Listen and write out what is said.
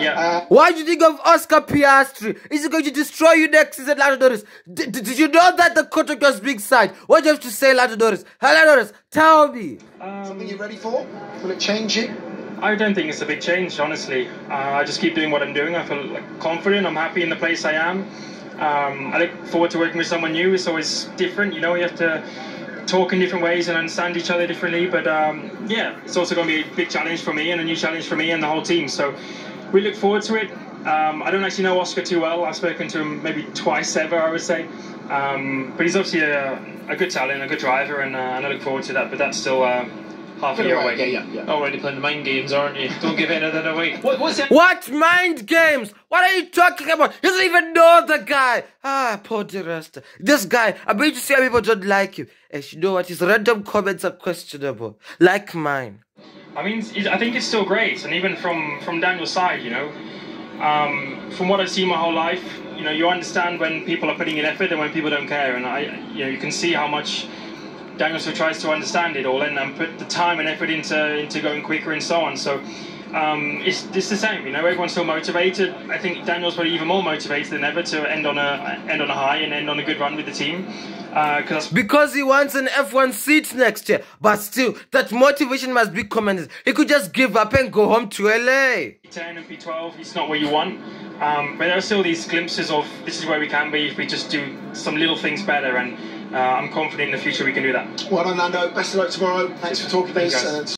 Yeah. Uh, Why do you think of Oscar Piastri? Is he going to destroy you next season, Lando Norris? D- d- did you know that the contract was being signed? What do you have to say, Lando Norris? Lando Norris, tell me. something you're ready for? Will it change you? I don't think it's a big change, honestly. Uh, I just keep doing what I'm doing. I feel like, confident. I'm happy in the place I am. Um, I look forward to working with someone new. It's always different, you know. You have to talk in different ways and understand each other differently. But um, yeah, it's also going to be a big challenge for me and a new challenge for me and the whole team. So we look forward to it. Um, I don't actually know Oscar too well. I've spoken to him maybe twice ever, I would say. Um, but he's obviously a, a good talent, a good driver, and, uh, and I look forward to that. But that's still uh, half a year away, away. Yeah, yeah, yeah. Already playing the mind games, aren't you? Don't give anything away. What, what's the What mind games? What are you talking about? He doesn't even know the guy. Ah, poor Rasta. This guy, I'm going to see how people don't like him. And you know what? His random comments are questionable. Like mine. I mean, I think it's still great, and even from from Daniel's side, you know, um, from what I've seen my whole life, you know, you understand when people are putting in effort and when people don't care, and I, you know, you can see how much Daniel still tries to understand it all and, and put the time and effort into into going quicker and so on. So. Um, it's, it's the same, you know. Everyone's still motivated. I think Daniel's probably even more motivated than ever to end on a end on a high and end on a good run with the team. Because Because he wants an F1 seat next year. But still, that motivation must be commended. He could just give up and go home to LA. P10 and P12, it's not where you want. Um, but there are still these glimpses of this is where we can be if we just do some little things better. And uh, I'm confident in the future we can do that. Well done, Lando. Best of luck tomorrow. Thanks for talking to us. guys. and